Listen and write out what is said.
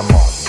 amor.